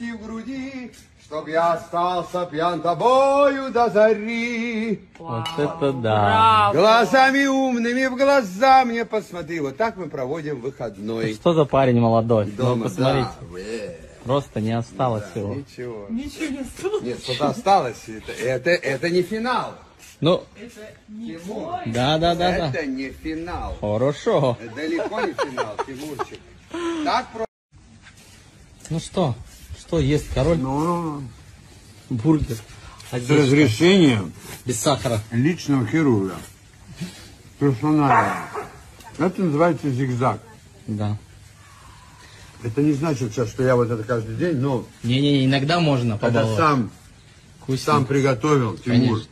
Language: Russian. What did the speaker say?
любви в груди, Чтоб я остался пьян тобою до зари. Вот это да. Глазами умными в глаза мне посмотри. Вот так мы проводим выходной. Что за парень молодой? Ну, Дома, посмотрите. да. Э, Просто не осталось его. Ничего. Ничего не осталось. Нет, что-то осталось. Это, это, это не финал. Ну, Это не Тимур, да, да, да, да. это не финал. Хорошо. Это далеко не финал, Тимурчик. Так просто. Ну что? Что ест король? Ну, Бургер. А с разрешением без сахара. личного хирурга. Персонально. Это называется зигзаг. Да. Это не значит сейчас, что я вот это каждый день, но Не-не-не, иногда можно это побаловать. сам, Вкусненько. сам приготовил Тимур. Конечно.